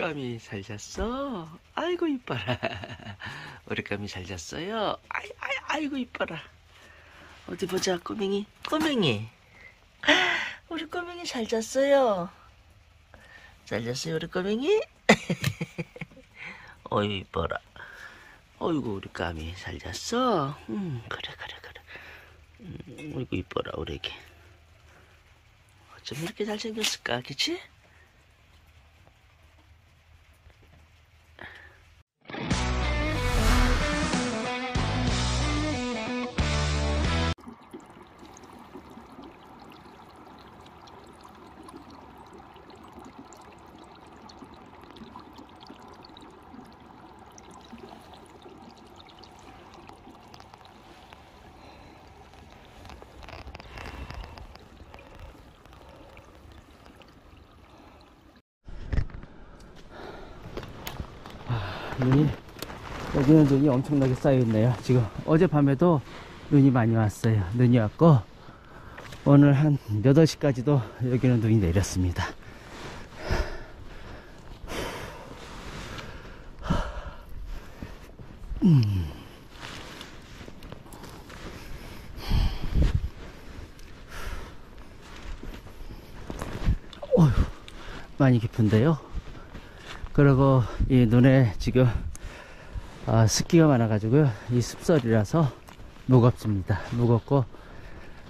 까미 잘 잤어? 아이고 이뻐라. 우리 까미 잘 잤어요? 아이, 아이, 아이고 이뻐라. 어디 보자 꼬맹이. 꼬맹이. 우리 꼬맹이 잘 잤어요. 잘 잤어요 우리 꼬맹이? 어이 이뻐라. 어이구 우리 까미 잘 잤어? 음 그래 그래 그래. 음, 어이구 이뻐라 우리 애기. 어쩜 이렇게 잘생겼을까 그치? 눈이 여기는 눈이 엄청나게 쌓여있네요. 지금 어젯밤에도 눈이 많이 왔어요. 눈이 왔고 오늘 한 8시까지도 여기는 눈이 내렸습니다. 음. 많이 깊은데요 그리고 이 눈에 지금 아, 습기가 많아 가지고요. 이 습설이라서 무겁습니다. 무겁고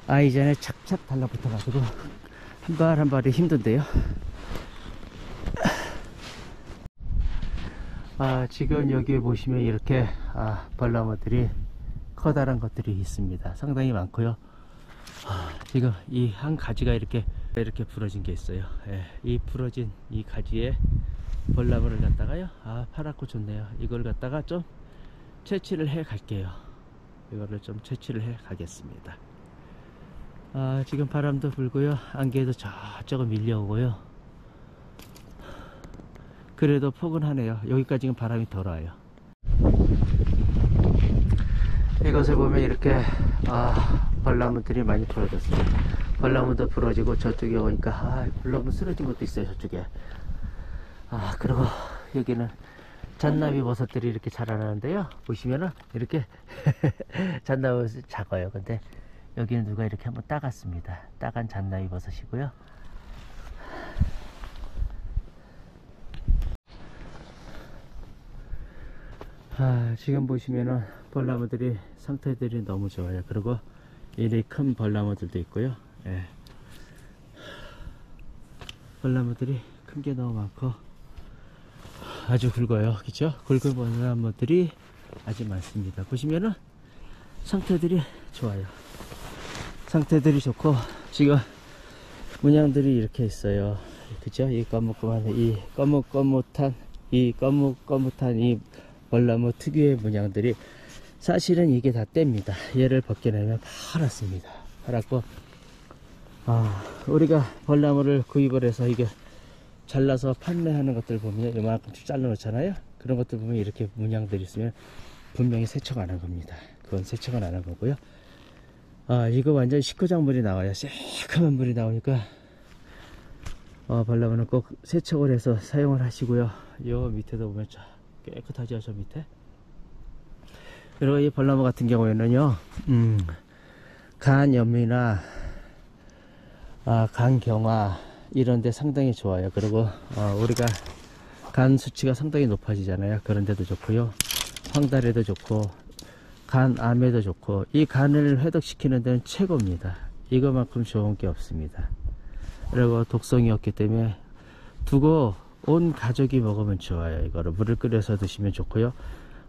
아이 전에 착착 달라붙어 가지고 한 발 한 발이 힘든데요. 아, 지금 여기 보시면 이렇게 아, 벌나무들이 커다란 것들이 있습니다. 상당히 많고요. 아, 지금 이 한 가지가 이렇게 이렇게 부러진 게 있어요. 예, 이 부러진 이 가지에 벌나무를 갖다가요? 아 파랗고 좋네요. 이걸 갖다가 좀 채취를 해 갈게요. 이거를 좀 채취를 해 가겠습니다. 아 지금 바람도 불고요. 안개도 저쪽은 밀려오고요. 그래도 포근하네요. 여기까지는 바람이 덜 와요. 이것을 보면 이렇게 아 벌나무들이 많이 부러졌어요. 벌나무도 부러지고 저쪽에 오니까 아 벌나무 쓰러진 것도 있어요 저쪽에 아 그리고 여기는 잔나비 버섯들이 이렇게 자라나는데요. 보시면은 이렇게 잔나비 작아요. 근데 여기는 누가 이렇게 한번 따갔습니다. 따간 잔나비 버섯이고요. 아 지금 보시면은 벌나무들이 상태들이 너무 좋아요. 그리고 이리 큰 벌나무들도 있고요. 예. 벌나무들이 큰 게 너무 많고 아주 굵어요. 그죠 굵은 벌나무들이 아주 많습니다. 보시면은 상태들이 좋아요. 상태들이 좋고 지금 문양들이 이렇게 있어요. 그죠 이 거뭇거뭇한 이 거뭇거뭇한 이 거뭇거뭇한 이 벌나무 특유의 문양들이 사실은 이게 다 뗍니다. 얘를 벗겨내면 파랗습니다. 파랗고 아 우리가 벌나무를 구입을 해서 이게 잘라서 판매하는 것들 보면 이만큼씩 잘라 놓잖아요. 그런 것들 보면 이렇게 문양들이 있으면 분명히 세척 안 한 겁니다. 그건 세척은 안 한 거고요. 아 이거 완전 식구작물이 나와요. 새카만 물이 나오니까. 어, 벌나무는 꼭 세척을 해서 사용을 하시고요. 요 밑에도 보면 자, 깨끗하죠 저 밑에? 그리고 이 벌나무 같은 경우에는요 음, 간염이나 아, 간경화 이런데 상당히 좋아요. 그리고 어, 우리가 간 수치가 상당히 높아지잖아요. 그런데도 좋고요. 황달에도 좋고 간암에도 좋고 이 간을 회복시키는 데는 최고입니다. 이거만큼 좋은 게 없습니다. 그리고 독성이 없기 때문에 두고 온 가족이 먹으면 좋아요 이거를. 물을 끓여서 드시면 좋고요.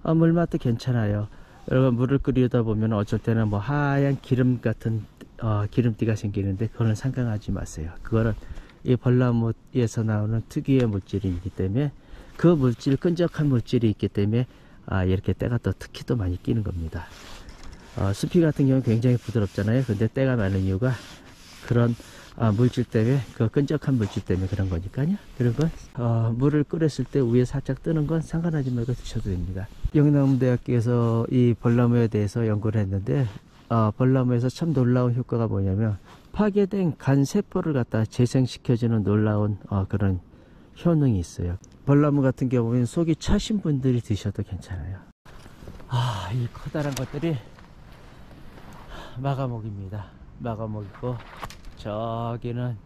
어, 물맛도 괜찮아요. 여러분 물을 끓이다 보면 어쩔 때는 뭐 하얀 기름 같은 어, 기름띠가 생기는데 그거는 상관하지 마세요. 그거는 이 벌나무에서 나오는 특유의 물질이기 때문에 그 물질 끈적한 물질이 있기 때문에 아, 이렇게 때가 또 특히 또 많이 끼는 겁니다. 어, 수피 같은 경우는 굉장히 부드럽잖아요. 근데 때가 많은 이유가 그런 아, 물질 때문에 그 끈적한 물질 때문에 그런 거니까요. 그런 건 어, 물을 끓였을 때 위에 살짝 뜨는 건 상관하지 말고 드셔도 됩니다. 영남대학교에서 이 벌나무에 대해서 연구를 했는데 어, 벌나무에서 참 놀라운 효과가 뭐냐면 파괴된 간 세포를 갖다 재생시켜주는 놀라운 어, 그런 효능이 있어요 벌나무 같은 경우에는 속이 차신 분들이 드셔도 괜찮아요. 아, 이 커다란 것들이 마가목입니다. 마가목이고 저기는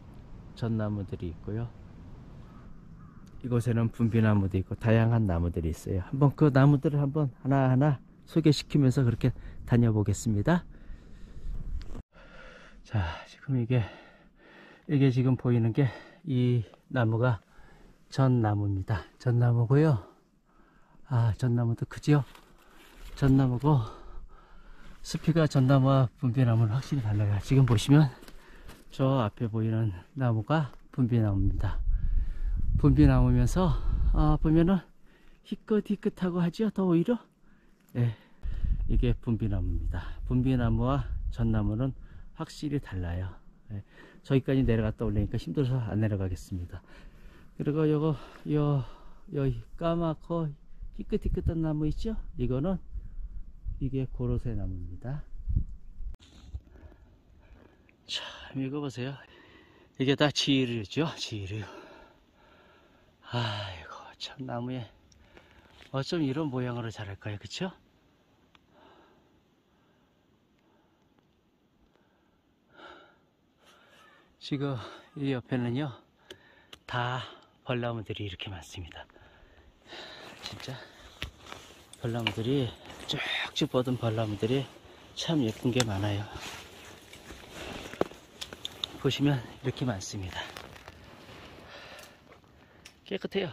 전나무들이 있고요. 이곳에는 분비나무도 있고 다양한 나무들이 있어요. 한번 그 나무들을 한번 하나하나 소개시키면서 그렇게 다녀보겠습니다. 자, 지금 이게 이게 지금 보이는 게 이 나무가 전나무입니다. 전나무고요. 아, 전나무도 크지요? 전나무고 숲이가 전나무와 분비나무는 확실히 달라요. 지금 보시면 저 앞에 보이는 나무가 분비나무입니다. 분비나무면서 아, 보면은 희끗희끗하고 하죠. 더 오히려 예, 이게 분비나무입니다. 분비나무와 전나무는 확실히 달라요. 예, 저기까지 내려갔다 올라니까 힘들어서 안 내려가겠습니다. 그리고 요거 요, 요 까맣고 희끗희끗한 나무 있죠? 이거는 이게 고로쇠 나무입니다. 자, 이거 보세요. 이게 다 지류죠, 지류. 아이고, 참 나무에 어쩜 이런 모양으로 자랄까요, 그쵸? 지금 이 옆에는요, 다 벌나무들이 이렇게 많습니다. 진짜 벌나무들이 쭉쭉 뻗은 벌나무들이 참 예쁜 게 많아요. 보시면 이렇게 많습니다. 깨끗해요.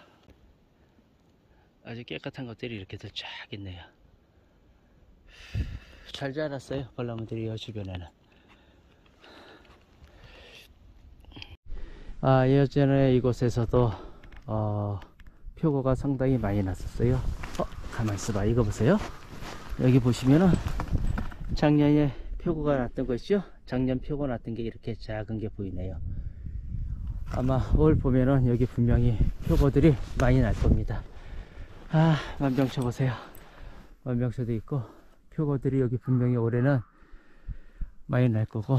아주 깨끗한 것들이 이렇게도 쫙 있네요. 잘 자랐어요. 벌나무들이 이 주변에는. 아, 예전에 이곳에서도 어, 표고가 상당히 많이 났었어요. 어, 가만 있어봐. 이거 보세요. 여기 보시면은 작년에 표고가 났던 것이죠. 작년 표고 났던 게 이렇게 작은 게 보이네요. 아마 올 보면은 여기 분명히 표고들이 많이 날 겁니다. 아, 만병초 보세요. 만병초도 있고 표고들이 여기 분명히 올해는 많이 날 거고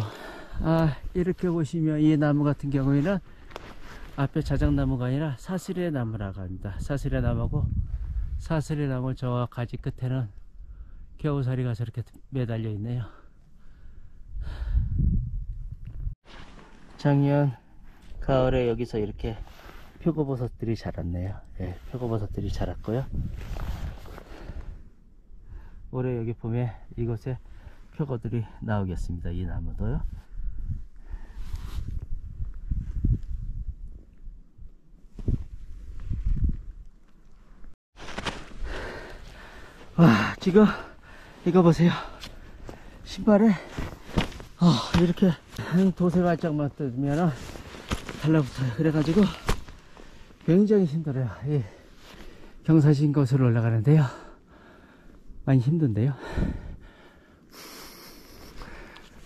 아, 이렇게 보시면 이 나무 같은 경우에는 앞에 자작나무가 아니라 사슬의 나무라고 합니다. 사슬의 나무고 사슬의 나무 저 가지 끝에는 겨우살이가 저렇게 매달려 있네요. 작년 가을에 여기서 이렇게 표고버섯들이 자랐네요. 예, 표고버섯들이 자랐고요. 올해 여기 봄에 이곳에 표고들이 나오겠습니다. 이 나무도요. 와, 지금 이거 보세요. 신발에 어, 이렇게 한 도세 발짝만 뜨면 달라붙어요. 그래가지고 굉장히 힘들어요. 이 경사진 곳으로 올라가는데요. 많이 힘든데요.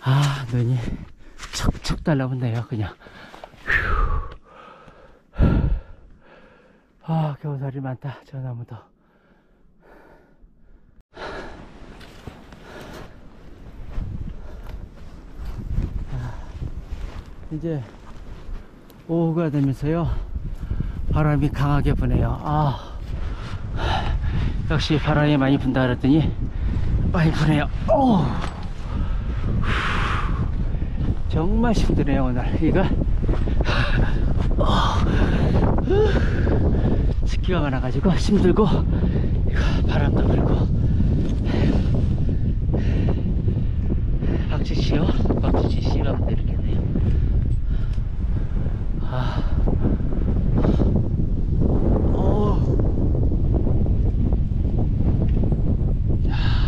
아, 눈이 척척 달라붙네요. 그냥. 아, 겨우살이 많다. 저 나무도. 이제 오후가 되면서요. 바람이 강하게 부네요. 아 역시 바람이 많이 분다 그랬더니 많이 부네요. 오. 정말 힘드네요 오늘. 이거. 습기가 많아가지고 힘들고 바람도 불고. 박지씨요? 박지씨 근데 이렇게 아. 오. 야.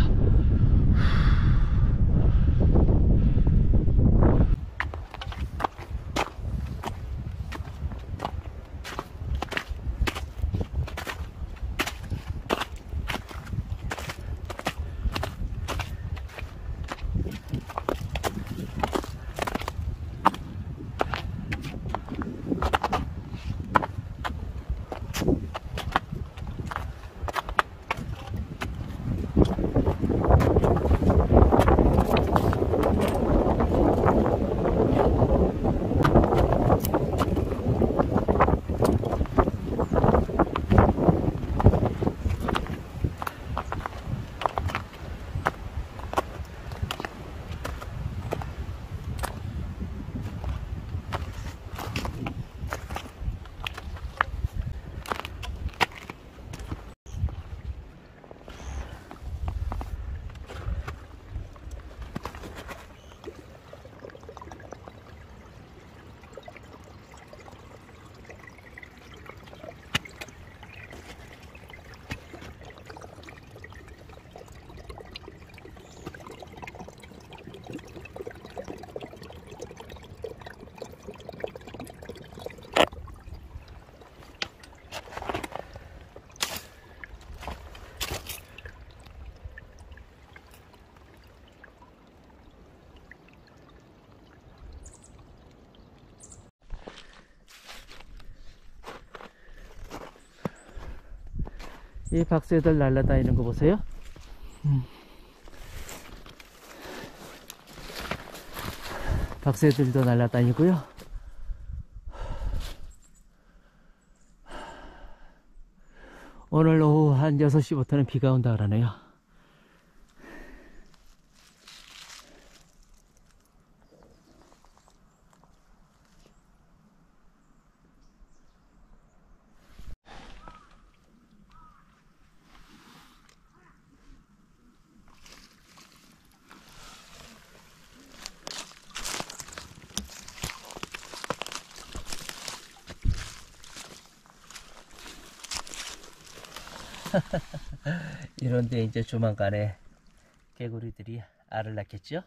이 박새들 날아다니는 거 보세요. 음. 박새들도 날아다니고요. 오늘 오후 한 6시부터는 비가 온다 그러네요. 이런데 이제 조만간에 개구리들이 알을 낳겠죠?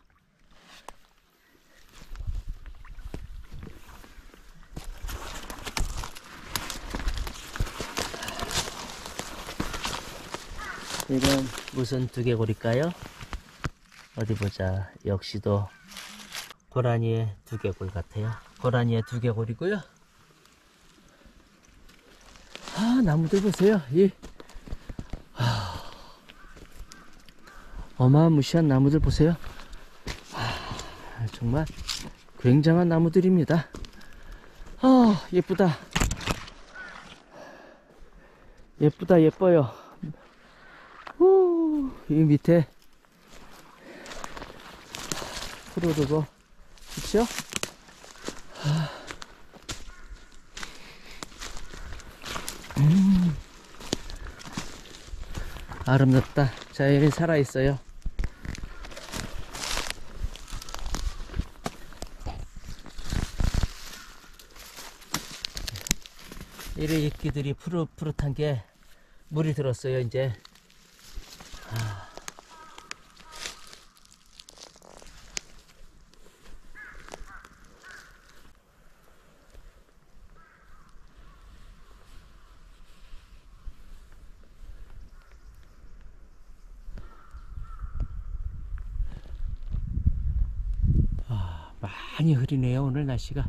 이건 무슨 두개골일까요? 어디 보자. 역시도 고라니의 두개골 같아요. 고라니의 두개골이고요. 아, 나무들 보세요. 이 어마무시한 나무들 보세요. 아, 정말 굉장한 나무들입니다. 아, 예쁘다. 예쁘다, 예뻐요. 후, 이 밑에 푸르르고, 그쵸? 음, 아름답다. 자연이 살아있어요. 이래 이끼들이 푸릇푸릇한 게 물이 들었어요 이제 아. 아, 많이 흐리네요 오늘 날씨가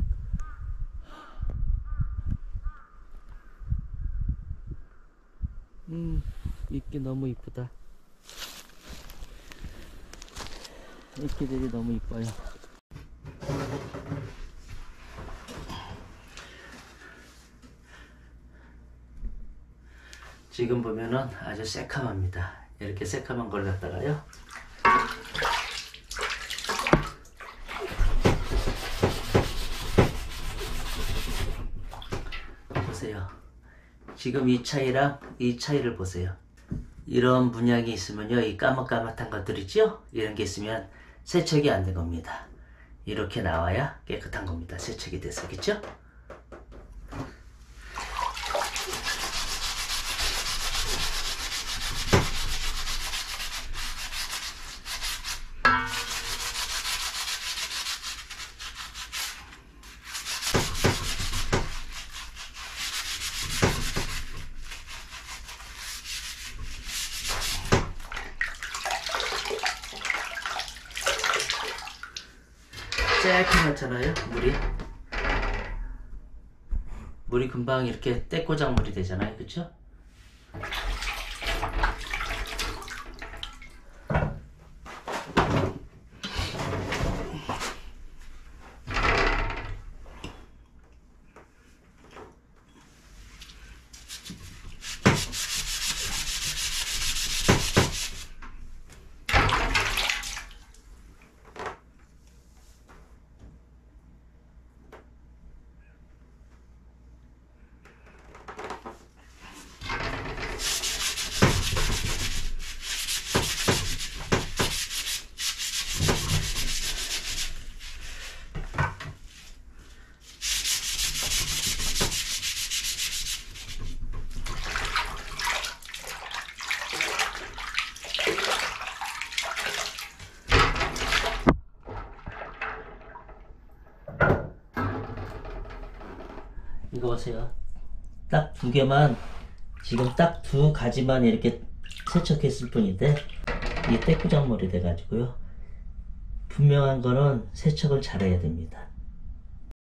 음, 이끼 너무 이쁘다. 이끼들이 너무 이뻐요. 지금 보면은 아주 새카맣니다. 이렇게 새카만 걸 갖다가요. 보세요. 지금 이 차이랑 이 차이를 보세요. 이런 문양이 있으면요, 이 까맣까맣한 것들 있죠? 이런 게 있으면 세척이 안 된 겁니다. 이렇게 나와야 깨끗한 겁니다. 세척이 그쵸? 새카맣잖아요, 물이. 물이 금방 이렇게 떼꼬장물이 되잖아요, 그쵸? 보세요. 딱 두 개만, 지금 딱 두 가지만 이렇게 세척했을 뿐인데, 이게 떼꾸장물이 돼가지고요. 분명한 거는 세척을 잘해야 됩니다.